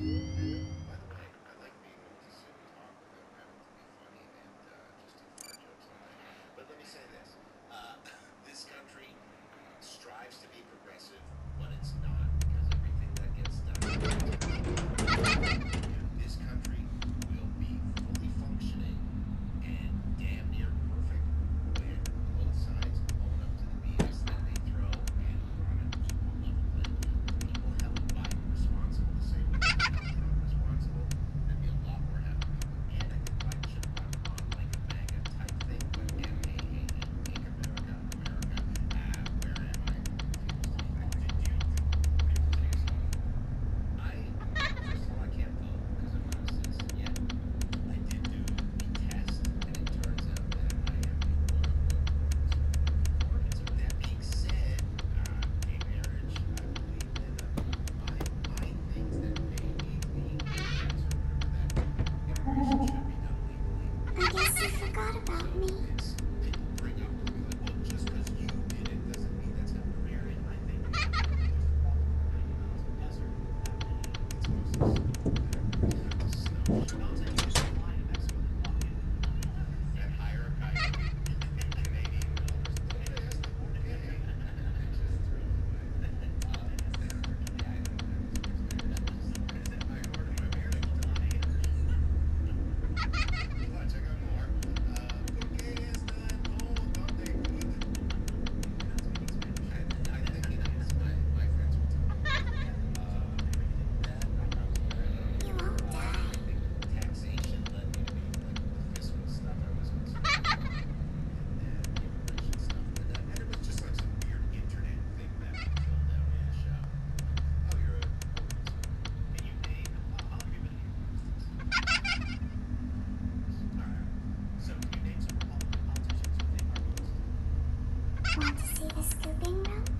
Let me say this. This country forgot about me. Want to see the scooping room?